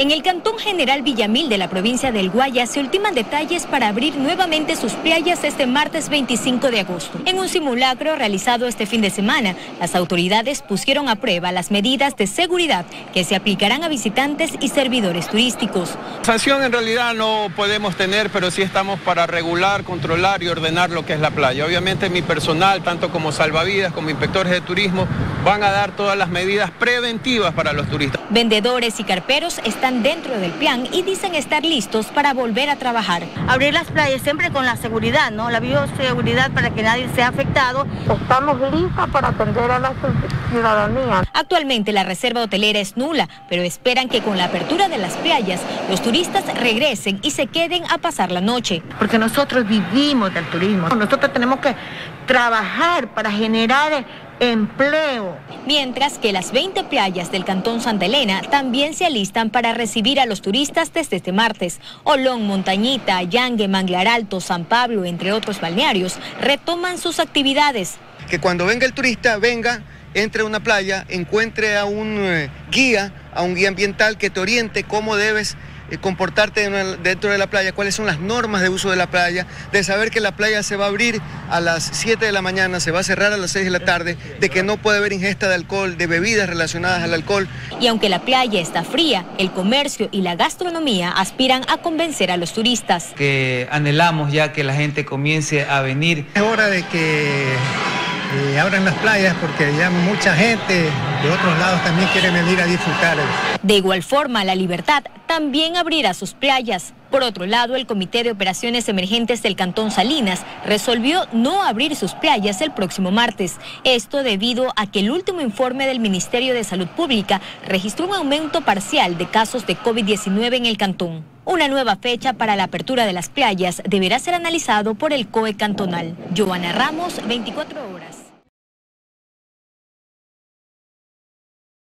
En el Cantón General Villamil de la provincia del Guaya se ultiman detalles para abrir nuevamente sus playas este martes 25 de agosto. En un simulacro realizado este fin de semana, las autoridades pusieron a prueba las medidas de seguridad que se aplicarán a visitantes y servidores turísticos. Sanción en realidad no podemos tener, pero sí estamos para regular, controlar y ordenar lo que es la playa. Obviamente mi personal, tanto como salvavidas como inspectores de turismo, van a dar todas las medidas preventivas para los turistas. Vendedores y carperos están dentro del plan y dicen estar listos para volver a trabajar. Abrir las playas siempre con la seguridad, ¿no? La bioseguridad para que nadie sea afectado. Estamos listos para atender a la ciudadanía. Actualmente la reserva hotelera es nula, pero esperan que con la apertura de las playas los turistas regresen y se queden a pasar la noche. Porque nosotros vivimos del turismo. Nosotros tenemos que trabajar para generar empleo. Mientras que las 20 playas del Cantón Santa Elena también se alistan para recibir a los turistas desde este martes. Olón, Montañita, Yangue, Manglar Alto, San Pablo, entre otros balnearios, retoman sus actividades. Que cuando venga el turista, venga, entre a una playa, encuentre a un eh, guía, a un guía ambiental que te oriente cómo debes comportarte dentro de la playa, cuáles son las normas de uso de la playa, de saber que la playa se va a abrir a las 7 de la mañana, se va a cerrar a las 6 de la tarde, de que no puede haber ingesta de alcohol, de bebidas relacionadas al alcohol. Y aunque la playa está fría, el comercio y la gastronomía aspiran a convencer a los turistas. Que anhelamos ya que la gente comience a venir. Es hora de que eh, abran las playas porque ya mucha gente de otros lados también quiere venir a disfrutar. De igual forma, La Libertad también abrirá sus playas. Por otro lado, el Comité de Operaciones Emergentes del Cantón Salinas resolvió no abrir sus playas el próximo martes. Esto debido a que el último informe del Ministerio de Salud Pública registró un aumento parcial de casos de COVID-19 en el cantón. Una nueva fecha para la apertura de las playas deberá ser analizado por el COE cantonal. Joana Ramos, 24 horas.